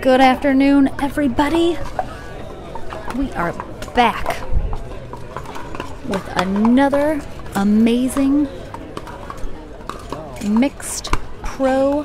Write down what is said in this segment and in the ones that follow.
Good afternoon, everybody. We are back with another amazing mixed pro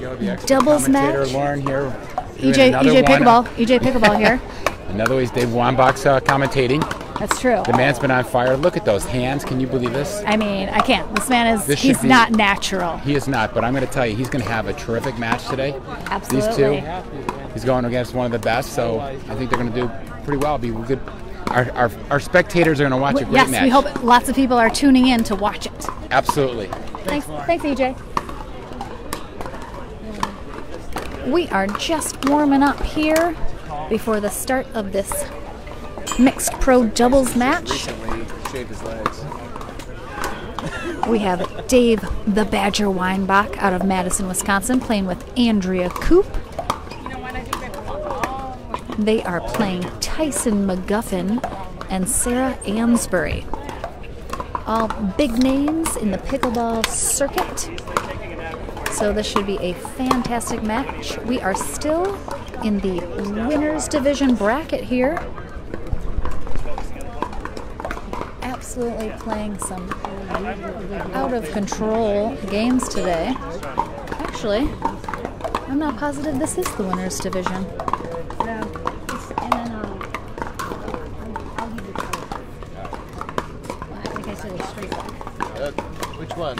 go, Doubles match. Lauren here. EJ EJ Pickleball EJ Pickleball here. Another way is Dave Weinbach's uh, commentating. That's true. The man's been on fire. Look at those hands. Can you believe this? I mean, I can't. This man is, this he's be- not natural. He is not, but I'm going to tell you, he's going to have a terrific match today. Absolutely. These two. He's going against one of the best, so I think they're going to do pretty well. Be good. Our, our, our spectators are going to watch a great yes, match. we hope lots of people are tuning in to watch it. Absolutely. Thanks, thanks, EJ. We are just warming up here before the start of this mixed pro doubles match. We have Dave the Badger Weinbach out of Madison, Wisconsin, playing with Andrea Koop. They are playing Tyson McGuffin and Sarah Ansboury. All big names in the pickleball circuit. So this should be a fantastic match. We are still in the winners division bracket here. Absolutely playing some out of control games today. Actually, I'm not positive this is the winners division. Uh, which one?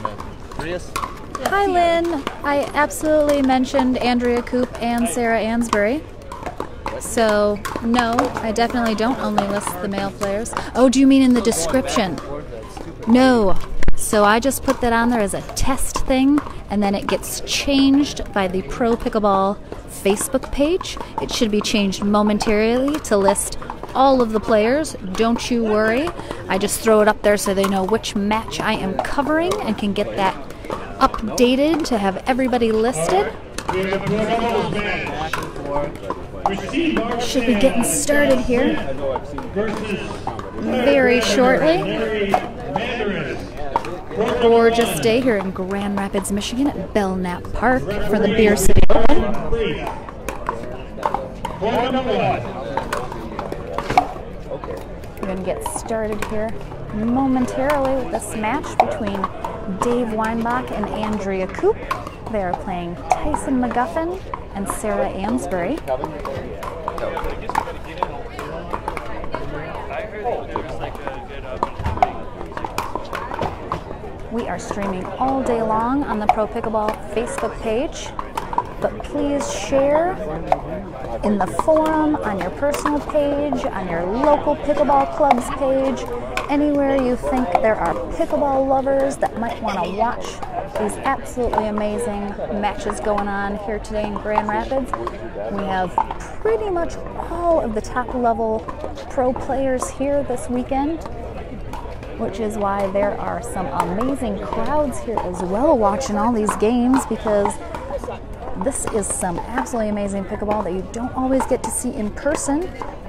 Prius? Hi, Lynn. I absolutely mentioned Andrea Koop and Sarah Ansboury. So, no, I definitely don't only list the male players. Oh, do you mean in the description? No. So I just put that on there as a test thing, and then it gets changed by the Pro Pickleball Facebook page. It should be changed momentarily to list all of the players. Don't you worry. I just throw it up there so they know which match I am covering and can get that updated to have everybody listed. Should be getting started here very shortly. Gorgeous day here in Grand Rapids, Michigan at Belknap Park for the Beer City Open. We're going to get started here momentarily with this match between Dave Weinbach and Andrea Koop. They are playing Tyson McGuffin and Sarah Ansboury. We are streaming all day long on the Pro Pickleball Facebook page. But please share in the forum, on your personal page, on your local pickleball club's page, anywhere you think there are pickleball lovers that might want to watch these absolutely amazing matches going on here today in Grand Rapids. We have pretty much all of the top level pro players here this weekend which is why there are some amazing crowds here as well watching all these games because this is some absolutely amazing pickleball that you don't always get to see in person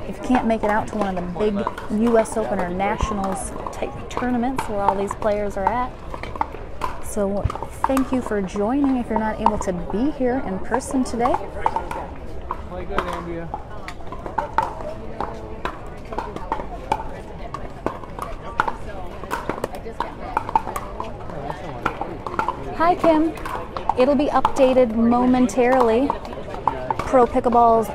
if you can't make it out to one of the big US Open or Nationals type tournaments where all these players are at. So thank you for joining if you're not able to be here in person today. Play good, Andrea. Hi, Kim. It'll be updated momentarily. Pro Pickleball's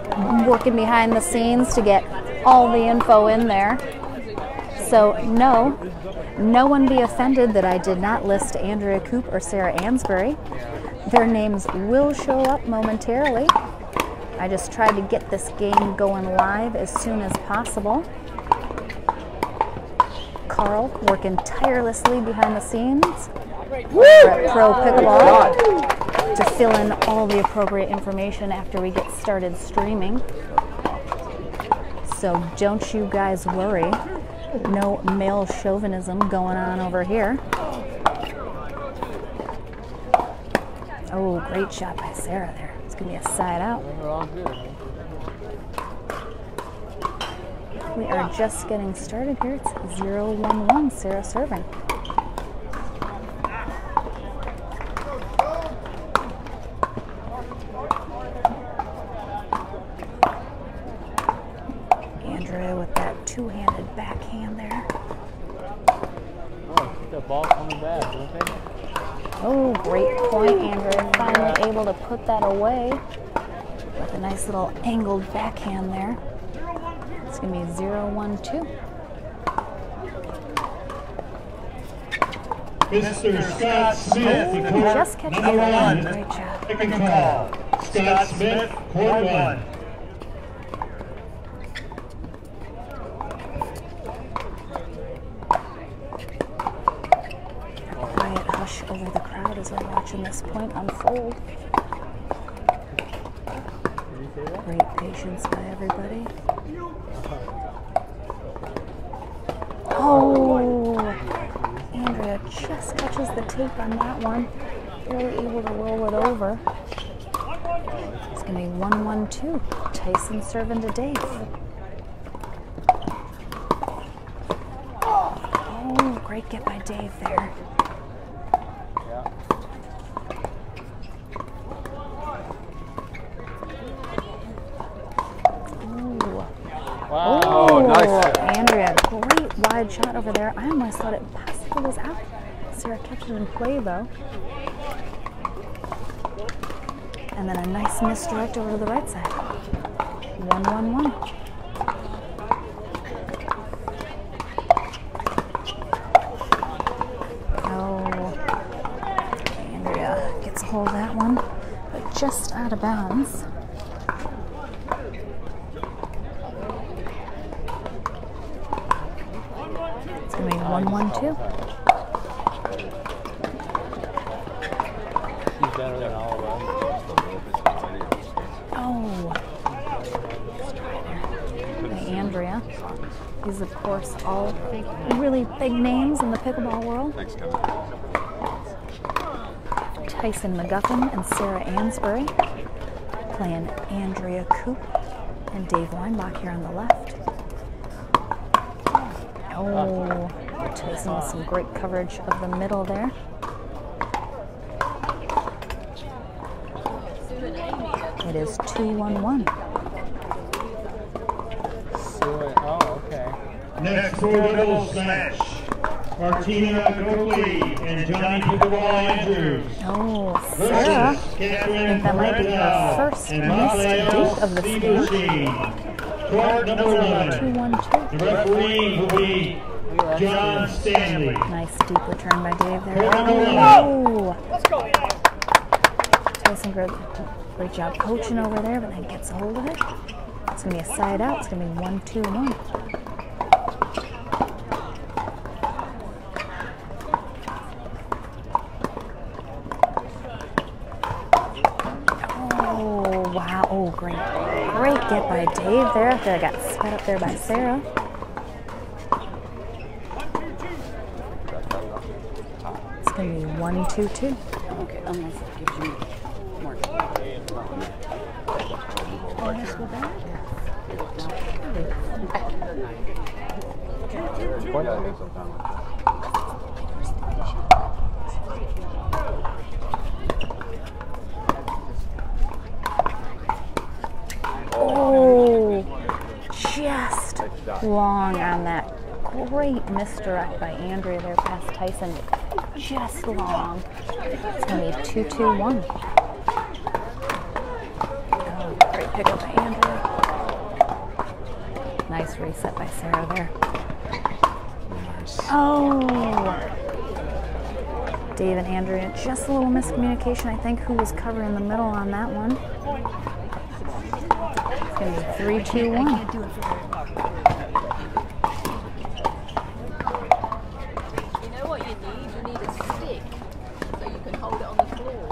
working behind the scenes to get all the info in there. So, no, no one be offended that I did not list Andrea Koop or Sarah Ansboury. Their names will show up momentarily. I just tried to get this game going live as soon as possible. Carl working tirelessly behind the scenes over at Pro Pickleball to fill in all the appropriate information after we get started streaming. So don't you guys worry. No male chauvinism going on over here. Oh, great shot by Sarah there. It's going to be a side out. We are just getting started here. It's 0 1 1, Sarah serving. hand there. Oh, the ball coming back, Oh, great point, Andrea. Finally able to put that away with a nice little angled backhand there. It's going to be 0 1 2. Mr. Scott Smith, oh, just catch number one. Great job. Pick and call. Scott Smith, court one. Going to be 1 1 2. Tyson serving to Dave. Oh, great get by Dave there. Wow. Oh, nice. Oh, Andrea, great wide shot over there. I almost thought it possibly was out. Sarah catches it in play though. And then a nice misdirect over to the right side. One, one, one. Oh, Andrea gets a hold of that one, but just out of bounds. It's gonna be one, one, two. He's better than all of Oh. Let's try there. By Andrea. These, of course, all really big names in the pickleball world. Tyson McGuffin and Sarah Ansboury playing Andrea Koop and Dave Weinbach here on the left. Oh, Tyson with some great coverage of the middle there. It is 2 1 1. them. Oh, okay. Next for the double smash. Martina Coakley and Johnny Pickleball Andrews. Oh, Sarah. Versus Catherine that might be her first and missed Raphael date of the Stevenshin. Court number one. 1 2. The referee will be John Stanley. Nice deep return by Dave there. Court number one. Oh! Let's go. Tyson, great, great job coaching over there, but then gets a hold of it. It's going to be a side out. It's going to be 1 2 1. Oh, wow. Oh, great. Great get by Dave there after I got sped up there by Sarah. It's going to be 1 2 2. Okay, unless it gives you more. Oh, let's go back. Oh, just long on that. Great misdirect by Andrea there past Tyson. Just long. It's going to be 2 2 1. Oh, great pickup by Andrea. Nice reset by Sarah there. Oh. Dave and Andrea, just a little miscommunication, I think, who was covering the middle on that one. It's going to be 3 2 1. You know what you need? You need a stick so you can hold it on the floor.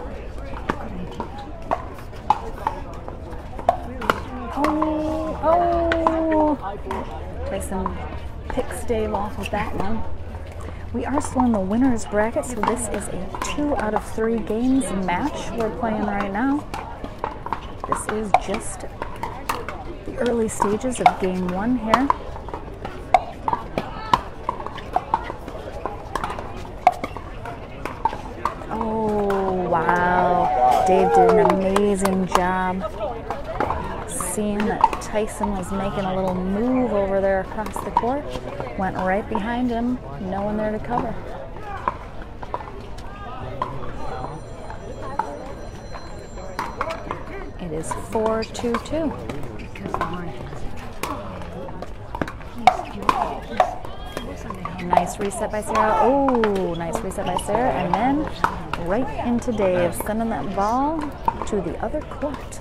Oh, oh. Tyson picks Dave off with that one. We are still in the winner's bracket, so this is a two out of three games match we're playing right now. This is just the early stages of game one here. Oh, wow. Dave did an amazing job seeing that Tyson was making a little move over there across the court, went right behind him, no one there to cover. It is 4-2-2. Nice reset by Sarah. Oh, nice reset by Sarah. And then right into Dave, sending that ball to the other court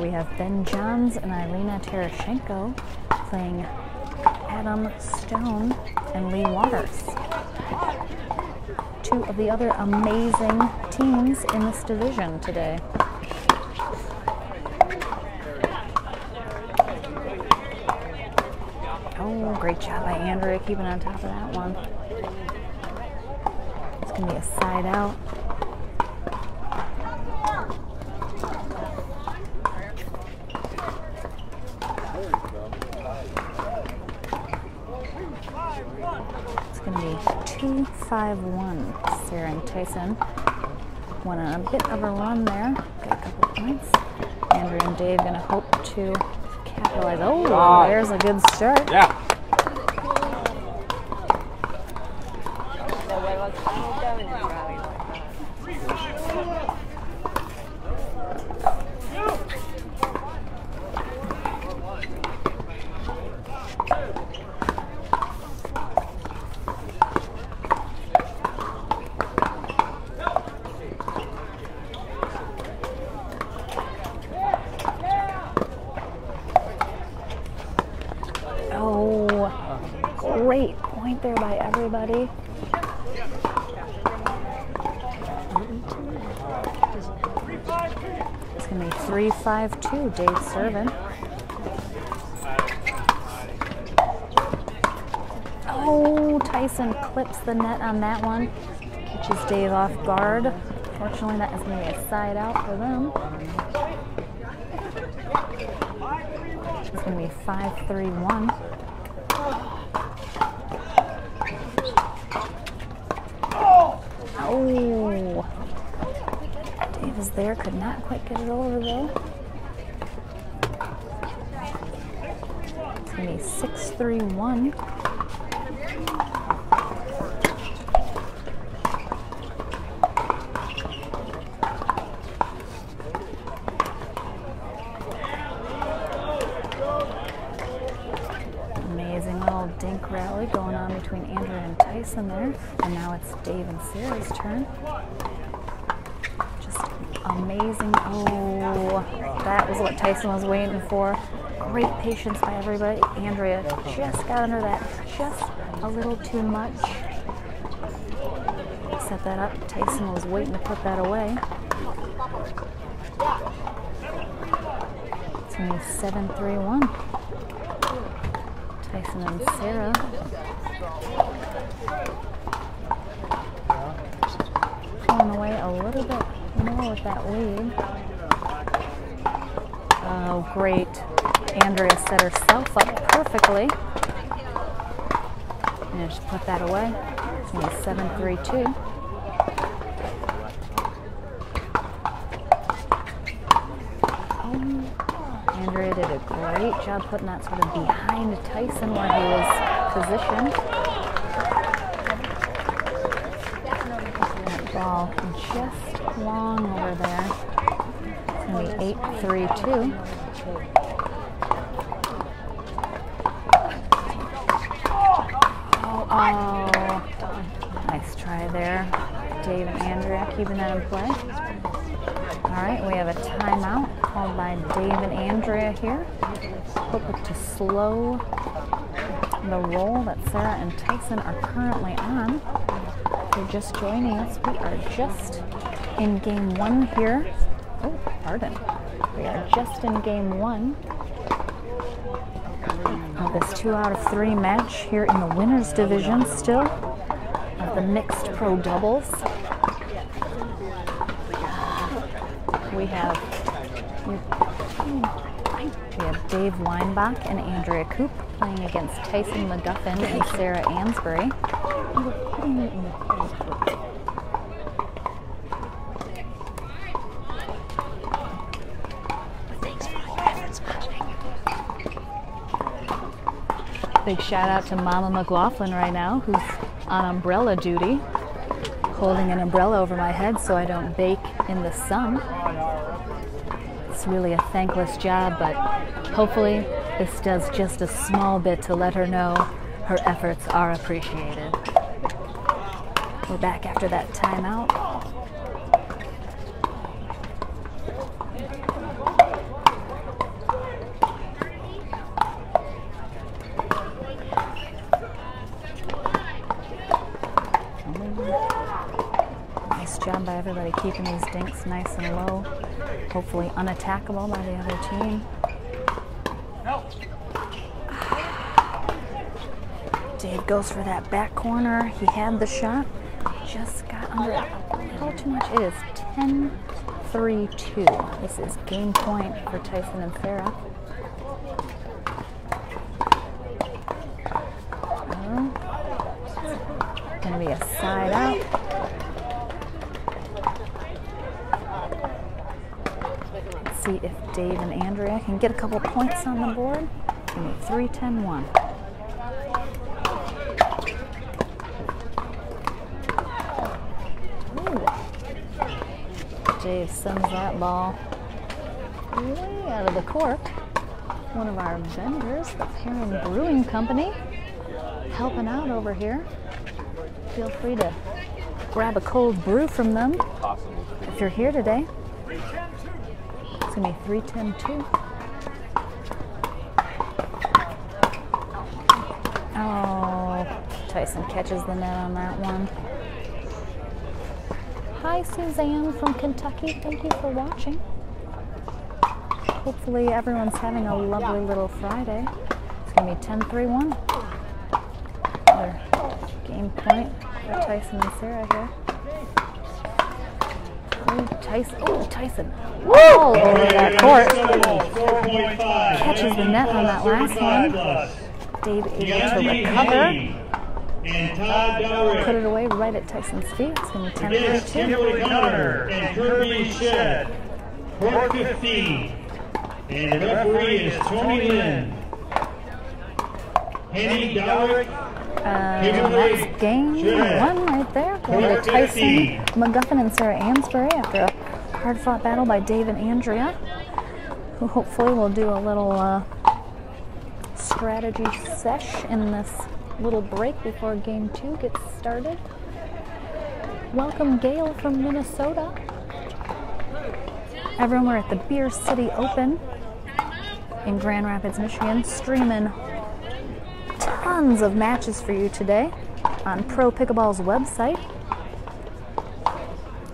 we have Ben Johns and Irina Tereschenko playing Adam Stone and Leigh Waters. Two of the other amazing teams in this division today. Oh, great job by Andrea keeping on top of that one. It's going to be a side out. It's going to be 2 5 1. Sarah and Tyson went on a bit of a run there. Got a couple points. Andrea and Dave going to hope to capitalize. Oh, there's a good start. Yeah. 352, Dave Servin. Oh, Tyson clips the net on that one. Catches Dave off guard. Fortunately, that is going to be a side out for them. It's going to be 5-3-1. Oh, there, could not quite get it over though. It's to be 6 3 1. Amazing little dink rally going on between Andrea and Tyson there. And now it's Dave and Sarah's turn. Just amazing. Oh, that was what Tyson was waiting for. Great patience by everybody. Andrea just got under that just a little too much. Set that up. Tyson was waiting to put that away. It's going to be 7 3 1. Tyson and Sarah. Pulling away a little bit more with that lead. Oh, great. Andrea set herself up perfectly. And just put that away. It's going to be 7 3 2. Oh, Andrea did a great job putting that sort of behind Tyson where he was positioned. That ball just long over there. Going to be 8 3 2. Oh, nice try there. Dave and Andrea keeping that in play. All right, we have a timeout called by Dave and Andrea here. Hoping to slow the roll that Sarah and Tyson are currently on. You're just joining us, we are just in game one here. Pardon. We are just in game one of this two out of three match here in the winners division still of the mixed pro doubles. We have we have Dave Weinbach and Andrea Koop playing against Tyson McGuffin and Sarah Ansboury. Big shout out to Mama McLaughlin right now, who's on umbrella duty, holding an umbrella over my head so I don't bake in the sun. It's really a thankless job, but hopefully this does just a small bit to let her know her efforts are appreciated. We're back after that timeout. Nice and low. Hopefully unattackable by the other team. Dave goes for that back corner. He had the shot, just got under it a little too much. It is 10 3 2. This is game point for Tyson and Sarah. Gonna be a side out. See if Dave and Andrea can get a couple points on the board. Give me 3 10 1. Dave sends that ball way out of the court. One of our vendors, the Heron Brewing Company, helping out over here. Feel free to grab a cold brew from them if you're here today. Be 310 Oh, Tyson catches the net on that one. Hi, Suzanne from Kentucky. Thank you for watching. Hopefully, everyone's having a lovely little Friday. It's going to be 10 3 1. Another game point for Tyson and Sarah here. Oh, Tyson. Oh, Tyson. All over that court. Catches the net on that last one. Dave able to recover. And Todd Dowrick. Put it away right at Tyson's feet. It's going to be 10 Against 3 2. Kimberly Connor and Kirby Shed. Court 15. And the referee is Tony Lynn. Henny Dowrick. Uh, Kimberly game one right there. Going to Tyson McGuffin and Sarah Ansboury after a hard fought battle by Dave and Andrea, who hopefully will do a little uh, strategy sesh in this little break before game two gets started. Welcome, Gail from Minnesota. Everyone, we're at the Beer City Open in Grand Rapids, Michigan, streaming tons of matches for you today on Pro Pickleball's website.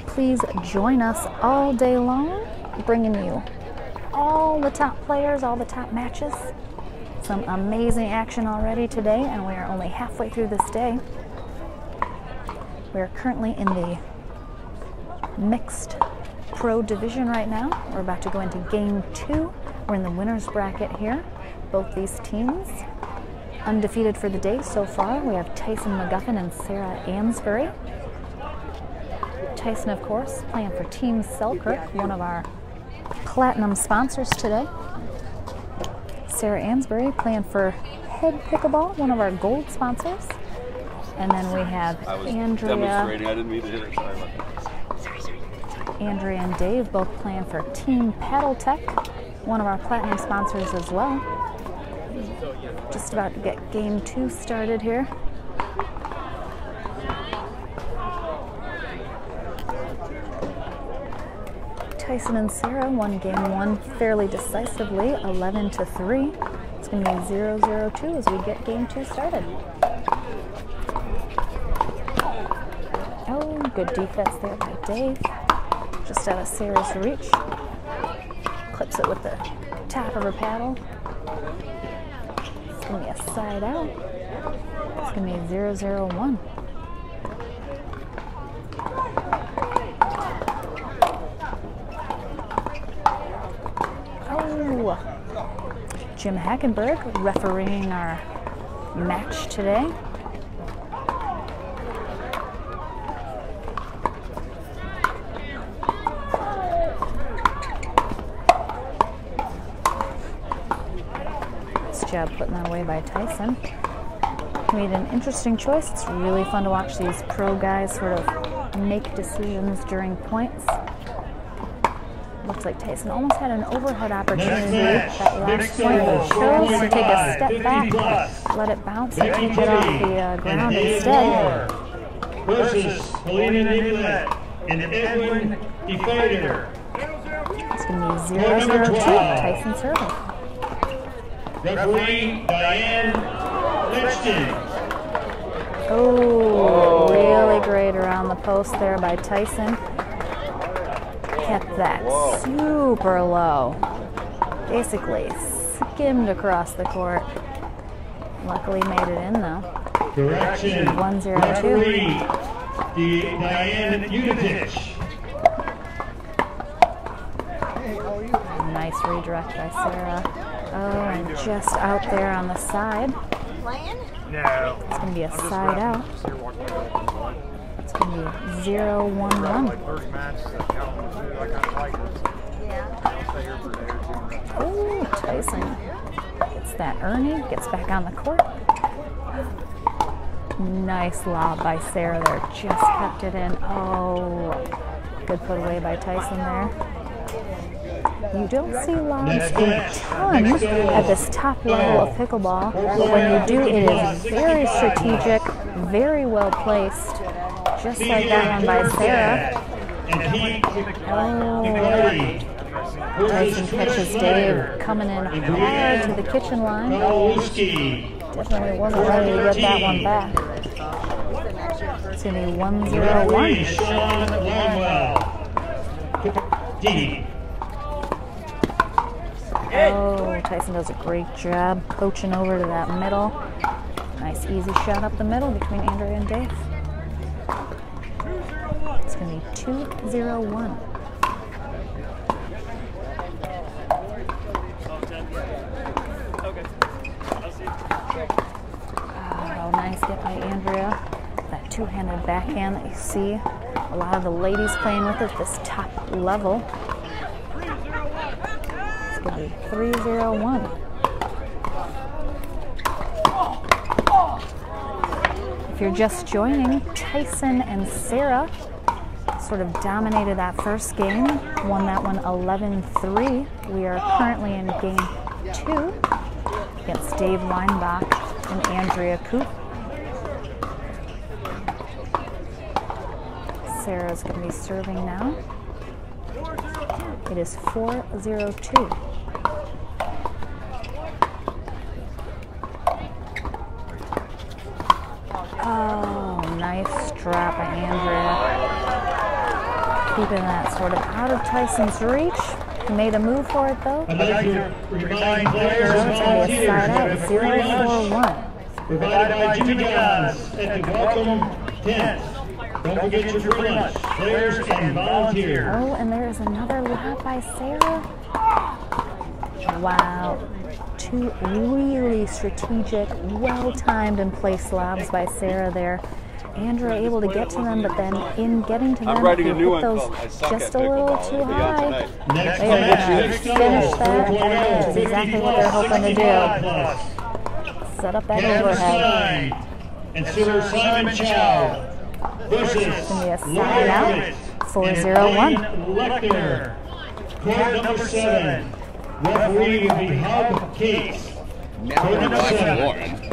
Please join us all day long, bringing you all the top players, all the top matches. Some amazing action already today, and we are only halfway through this day. We are currently in the mixed pro division right now. We're about to go into game two. We're in the winner's bracket here. Both these teams undefeated for the day so far. We have Tyson McGuffin and Sarah Ansboury. Tyson, of course, playing for Team Selkirk, one of our platinum sponsors today. Sarah Ansboury playing for Head Pickleball, one of our gold sponsors. And then we have I was Andrea, demonstrating. I didn't mean to hit it. Sorry about that. Andrea and Dave both playing for Team Paddletek, one of our platinum sponsors as well. Just about to get game two started here. Tyson and Sarah won game one fairly decisively, 11 to 3. It's going to be 0 0 2 as we get game two started. Oh, good defense there by Dave. Just out of Sarah's reach. Clips it with the tap of her paddle. To be a side out. It's to be 0 0 1. Oh, Jim Hackenberg refereeing our match today. Job putting that away by Tyson. Made an interesting choice. It's really fun to watch these pro guys sort of make decisions during points. Looks like Tyson almost had an overhead opportunity that last point, but chose to take a step back, let it bounce and take it off the uh, ground instead. Versus Helena Nicolette and Edwin DeFader. It's going to be 0 Point 0 number 2. Tyson serving. Referee Diane Lichton. Oh, oh, really great around the post there by Tyson. Kept that super low. Basically skimmed across the court. Luckily made it in though. Correction. One, zero, two. Referee Di- Diane Udovich. Nice redirect by Sarah. Oh, and just out there on the side. Playing? No. It's going to be a side out. It's going to be 0 1 1. Oh, Tyson gets that Ernie, gets back on the court. Nice lob by Sarah there, just kept it in. Oh, good put away by Tyson there. You don't see lobs a ton at this top level of pickleball, but when you do, it is very strategic, very well placed, just like that one by Sarah. Oh, Tyson catches Dave coming in hard to the kitchen line. Definitely wasn't ready to get that one back. It's going to be 1 0 Referee 1. Oh, Tyson does a great job coaching over to that middle. Nice easy shot up the middle between Andrea and Dave. It's going to be 2 0 1. Oh, nice get by Andrea. That two handed backhand that you see a lot of the ladies playing with at this top level. It's going to be 3 0 1. If you're just joining, Tyson and Sarah sort of dominated that first game, won that one 11 3. We are currently in game two against Dave Weinbach and Andrea Koop. Sarah's going to be serving now. It is 4 0 2. Oh, nice drop by Andrea. Keeping that sort of out of Tyson's reach. He Made a move for it though. I'd like to remind players and going to be a side out, volunteers 0 that 4 1. provided by Jimmy John's at the welcome tent. Don't forget your free lunch, players and volunteers. Oh, and there is another lob by Sarah. Wow. Two really strategic, well timed and placed lobs by Sarah there. Andrea able to get to them, but then in getting to them, I'm writing you a hit those called I Suck just a little too It'll be out high. tonight. Next They are match, gonna finish that, 4.0, which is exactly what they're hoping to do. Set up that overhead. Stein and Sir Simon Chow versus gonna be a side Laura out, Hewitt 4-0-1. Lechner. Court number seven. Referee will be Hub Cates. Now Court we're number watching seven.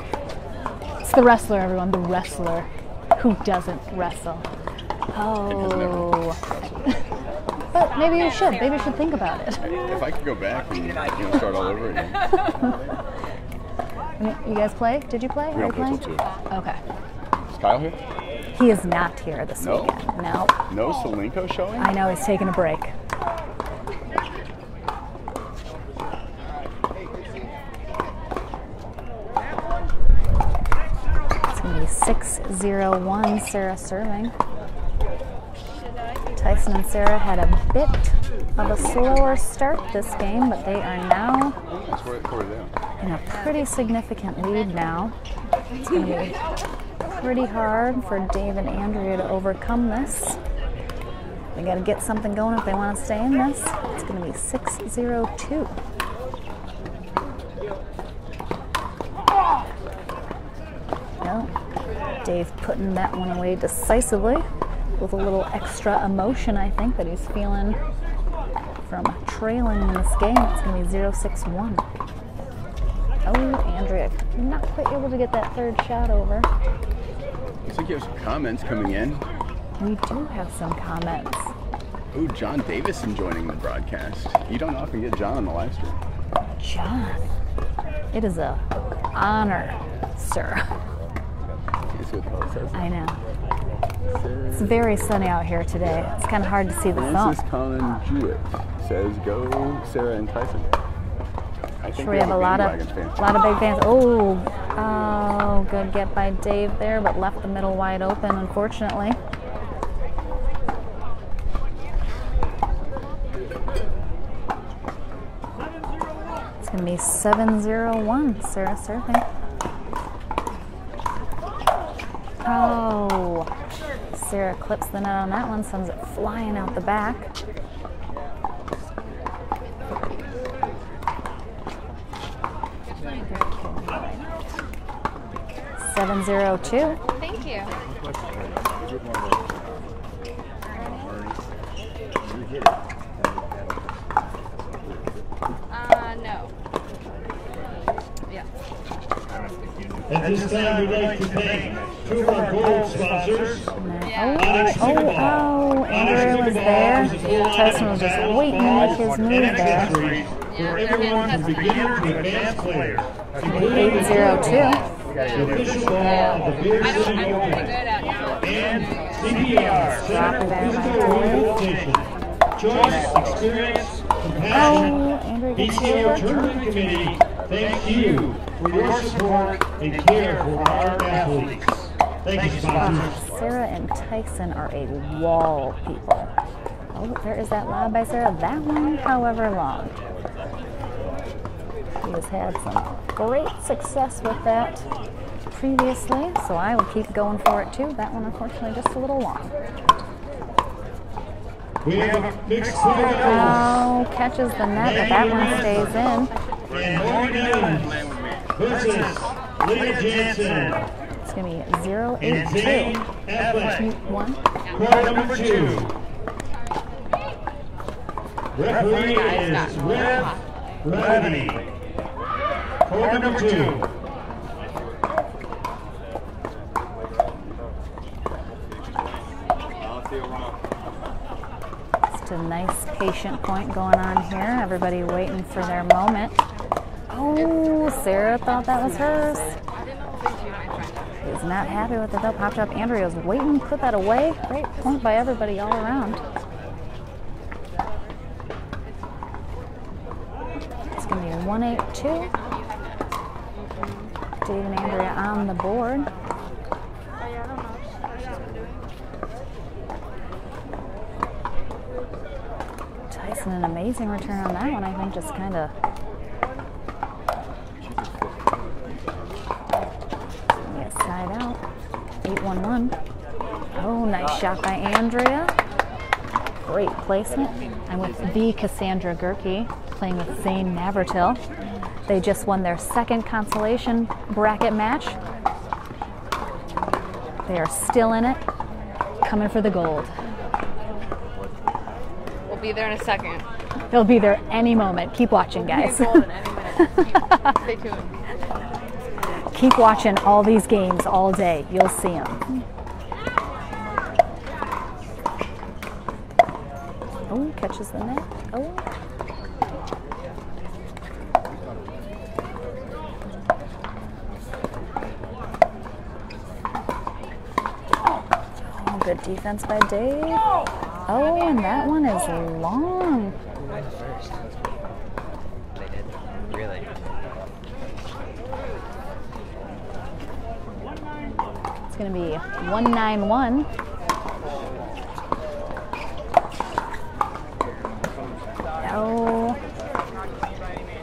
It's the wrestler, everyone. The wrestler. Who doesn't wrestle? Oh. but maybe you should. Maybe you should think about it. If I could go back and you know, start all over again. You guys play? Did you play? We Are you play playing? Okay. Is Kyle here? He is not here this No? weekend. No. No Solinko showing? I know he's taking a break. It's going to be 6 0 1, Sarah serving. Tyson and Sarah had a bit of a slower start this game, but they are now in a pretty significant lead now. It's going to be pretty hard for Dave and Andrea to overcome this. They got to get something going if they want to stay in this. It's going to be 6 0 2. No. Dave putting that one away decisively. with a little extra emotion, I think, that he's feeling from trailing in this game. It's going to be 0 6 1. Oh, Andrea, not quite able to get that third shot over. Looks like you have some comments coming in. We do have some comments. Ooh, John Davison joining the broadcast. You don't often get John on the live stream. John, it is a honor, sir. Can't see what the hell it. I know. It's very sunny out here today. It's kind of hard to see the Francis phone. Colin Jewett says, "Go Sarah and Tyson." I think Sure, we have a lot of, fans. lot of big fans. Oh, oh, good get by Dave there, but left the middle wide open, unfortunately. It's going to be 7-0-1, Sarah serving. Oh, Sarah clips the net on that one, sends it flying out the back. Seven zero two. Thank you. Uh, no. Yeah. At this time, we'd like to thank two of our gold sponsors. Oh, oh, oh, Andrea was there. Tyson was just waiting to make his move there. For everyone from beginner to advanced player. Eight zero two. The official ball of the Beer City I'm pretty Open. good at it. And CPR, Center for Physical Rehabilitation. Choice, experience, compassion. Oh, Andrea gets PCO here. Tournament Committee, thank you for your support and care for our athletes. Thank you, sponsors. Sarah and Tyson are a wall people. Oh, there is that lob by Sarah. That one, however long. He has had some great success with that previously, so I will keep going for it too. That one, unfortunately, just a little long. We have mixed doubles Oh, catches the net, but that one stays in. and Morgan Evans versus Leah Jansen It's going to be 0 8 2. 1. Quarter number two. Referee is Rev Remedy. Quarter number two. Just a nice patient point going on here. Everybody waiting for their moment. Oh, Sarah thought that was hers. Not happy with it though. Popped up. Andrea was waiting put that away. Great point by everybody all around. It's going to be 182. Dave and Andrea on the board. Tyson, an amazing return on that one. I think just kind of. Yes, side out. 811. Oh, nice shot by Andrea. Great placement. I'm with the Cassandra Gerke playing with Zane Navratil. They just won their second consolation bracket match. They are still in it, coming for the gold. We'll be there in a second. They'll be there any moment. Keep watching, guys. Golden any minute. Stay tuned. Keep watching all these games all day. You'll see them. Oh, catches the net. Oh. Oh, good defense by Dave. Oh, and that one is long. It's going to be 191. Oh,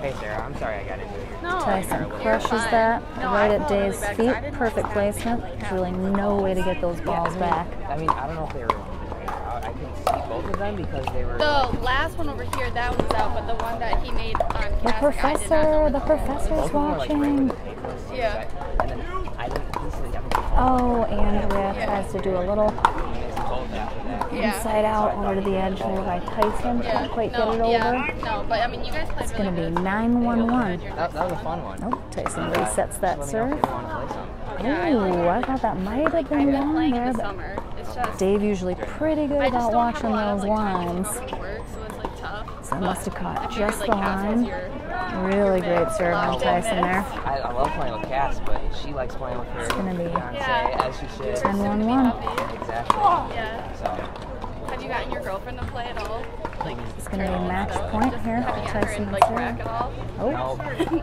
Hey Sarah, I'm sorry I got into it. No. Tyson you're crushes fine. that No, right I at Dave's apologize. Feet. Perfect placement. There's really no way to get those balls back. I mean, I don't know if they were. I, I couldn't see both of them because they were. The last one over here, that one's out, but the one that he made on The casting, I did not professor, know the was professor's both of like right watching. where the paper was. Yeah. And then I didn't. He said, oh, "Yeah, I'm gonna Oh, Andrea tries to do a little call that." Yeah. Inside out over to the edge there by Tyson. Yeah. Can't quite no, get it over. Yeah. No, but I mean, you guys played It's really going to be good. 9 1 1. That, that was a fun one. Nope, Tyson resets that Let serve. if you want to play some. Yeah, I like Ooh, I thought that might have I've been been wrong in there, but just Dave usually pretty good about watching those of, like, lines. so it's like tough. So I must have caught just like, the Cass line. your- um, Really great serve on Tyson there. I, I love playing with Cass, but she likes playing with her gonna be- fiance, Yeah. as she should. 10 1 Be 1. Happy. Exactly. Yeah. So, Have you gotten your girlfriend to play at all? Like, It's going to be a match and point Just- here. Have you gotten her Tyson in like rack at all? Oh, no,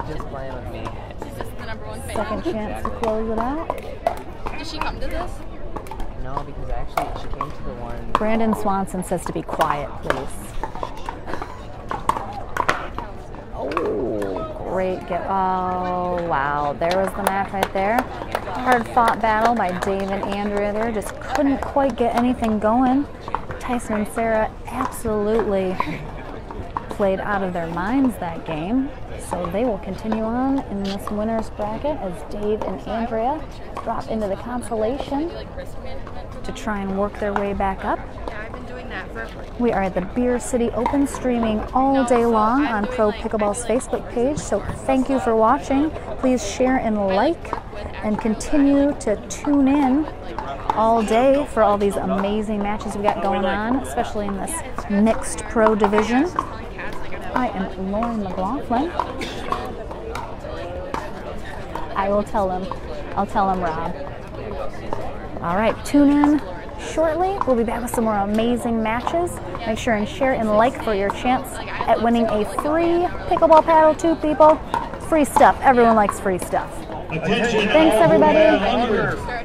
just playing with me. She's just the number one fan. second chance to close it out. Did she come to this? No, because actually she came to the one. Brandon Swanson says to be quiet, please. Oh, great get. Oh, wow. There was the match right there. Hard fought battle by Dave and Andrea there. Just couldn't quite get anything going. Tyson and Sarah absolutely played out of their minds that game. So they will continue on in this winner's bracket as Dave and Andrea drop into the consolation to try and work their way back up. We are at the Beer City Open streaming all day long on Pro Pickleball's Facebook page. So thank you for watching. Please share and like and continue to tune in all day for all these amazing matches we got going on, especially in this mixed pro division. I am Lauren McLaughlin. I will tell him. I'll tell him, Rob. All right, tune in shortly. We'll be back with some more amazing matches. Make sure and share and like for your chance at winning a free pickleball paddle, too, people. Free stuff. Everyone likes free stuff. Attention. Thanks, everybody.